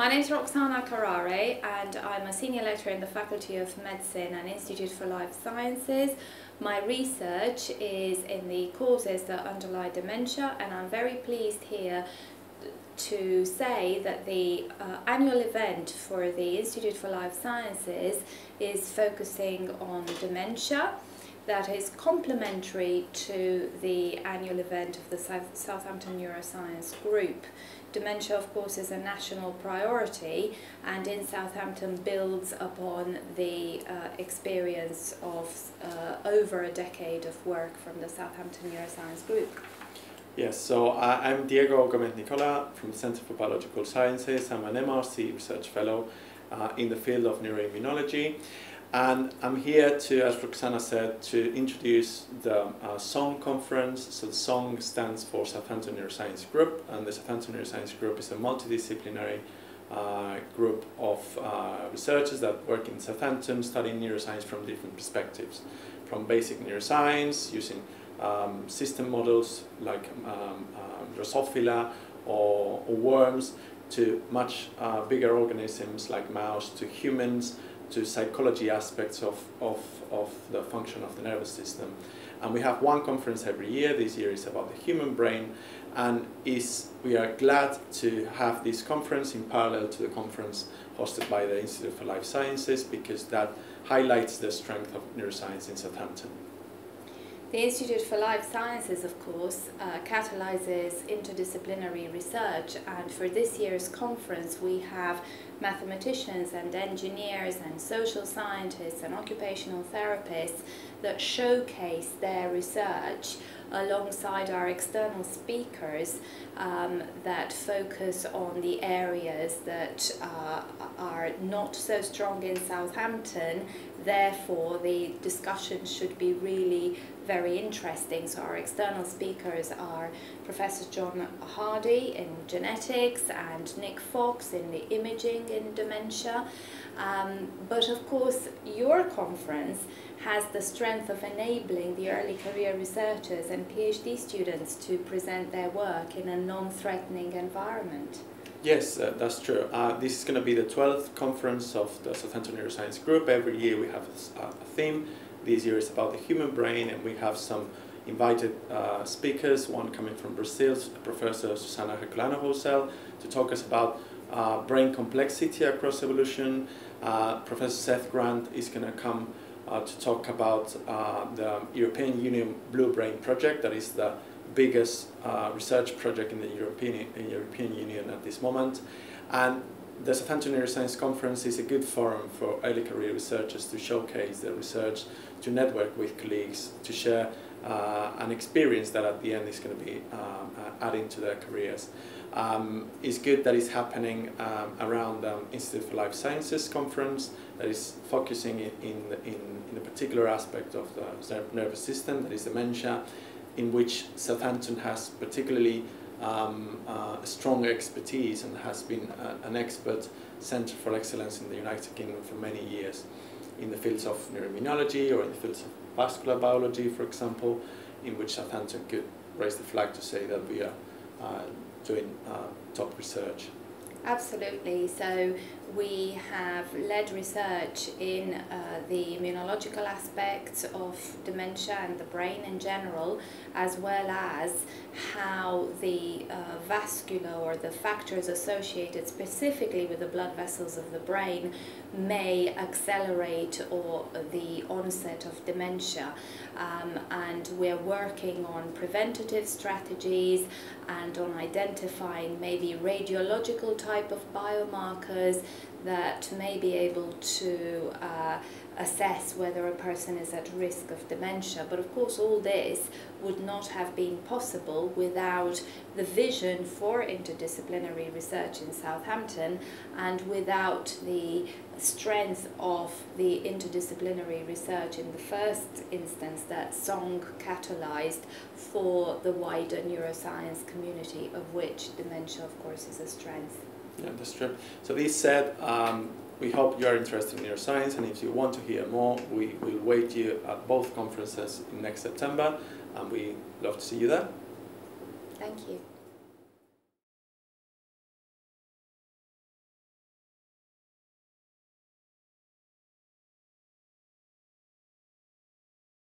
My name is Roxana Carare and I'm a senior lecturer in the Faculty of Medicine and Institute for Life Sciences. My research is in the causes that underlie dementia and I'm very pleased here to say that the uh, annual event for the Institute for Life Sciences is focusing on dementia that is complementary to the annual event of the South Southampton Neuroscience Group. Dementia, of course, is a national priority and in Southampton builds upon the uh, experience of uh, over a decade of work from the Southampton Neuroscience Group. Yes, so uh, I'm Diego Gomez Nicola from the Center for Biological Sciences. I'm an MRC research fellow uh, in the field of neuroimmunology. And I'm here to, as Roxana said, to introduce the uh, SONG conference. So the SONG stands for Southampton Neuroscience Group, and the Southampton Neuroscience Group is a multidisciplinary uh, group of uh, researchers that work in Southampton studying neuroscience from different perspectives. From basic neuroscience, using um, system models like um, uh, Drosophila or, or, worms, to much uh, bigger organisms like mouse, to humans, to psychology aspects of, of, of the function of the nervous system. And we have one conference every year. This year is about the human brain. And is, we are glad to have this conference in parallel to the conference hosted by the Institute for Life Sciences because that highlights the strength of neuroscience in Southampton. The Institute for Life Sciences, of course, uh, catalyzes interdisciplinary research and for this year's conference we have mathematicians and engineers and social scientists and occupational therapists that showcase their research alongside our external speakers um, that focus on the areas that uh, are not so strong in Southampton therefore the discussion should be really very interesting. So our external speakers are Professor John Hardy in genetics and Nick Fox in the imaging in dementia. Um, but of course, your conference has the strength of enabling the early career researchers and PhD students to present their work in a non-threatening environment. Yes, uh, that's true. Uh, this is going to be the 12th conference of the Southampton Neuroscience Group. Every year we have a, a, theme. This year is about the human brain and we have some invited uh, speakers, one coming from Brazil, Professor Susana Herculano Houzel, to talk us about uh, brain complexity across evolution. Uh, Professor Seth Grant is going to come uh, to talk about the European Union Blue Brain Project, that is the biggest uh, research project in the European, in European Union at this moment. And the Southampton Neuroscience Conference is a good forum for early career researchers to showcase their research, to network with colleagues, to share uh, an experience that at the end is going to be um, uh, adding to their careers. Um, it's good that it's happening um, around the Institute for Life Sciences conference that is focusing in, in, in, in a particular aspect of the nervous system, that is dementia, in which Southampton has particularly um, uh, strong expertise and has been a, an expert centre for excellence in the United Kingdom for many years in the fields of neuroimmunology or in the fields of vascular biology, for example, in which Southampton could raise the flag to say that we are uh, doing uh, top research. Absolutely. So we have led research in uh, the immunological aspects of dementia and the brain in general, as well as how the uh, vascular or the factors associated specifically with the blood vessels of the brain may accelerate or the onset of dementia. Um, and we're working on preventative strategies and on identifying maybe radiological type of biomarkers that may be able to uh, assess whether a person is at risk of dementia. But of course all this would not have been possible without the vision for interdisciplinary research in Southampton and without the strength of the interdisciplinary research in the first instance that SONG catalyzed for the wider neuroscience community of which dementia of course is a strength. Yeah, that's true. So this said, um, we hope you are interested in neuroscience and if you want to hear more, we will wait you at both conferences in next September and we love to see you there. Thank you.